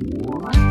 What?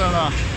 这呢？